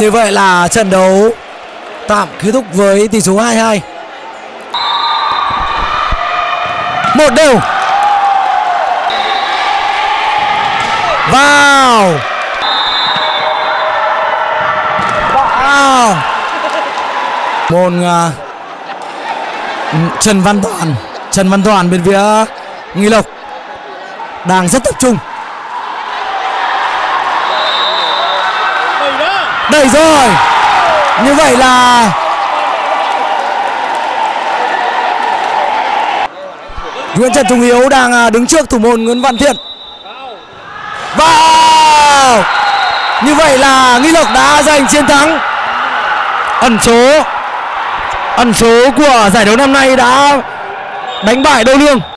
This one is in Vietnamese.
như vậy là trận đấu tạm kết thúc với tỷ số 2-2 một đều. Vào. Vào. Môn uh, à, Trần Văn Toàn. Trần Văn Toàn bên phía Nghi Lộc đang rất tập trung. Đẩy rồi. Như vậy là Nguyễn Trần Trung Hiếu đang à, đứng trước thủ môn Nguyễn Văn Thiện. Vào. Như vậy là Nghi Lộc đã giành chiến thắng. Ẩn số. Ẩn số của giải đấu năm nay đã đánh bại Đô Lương.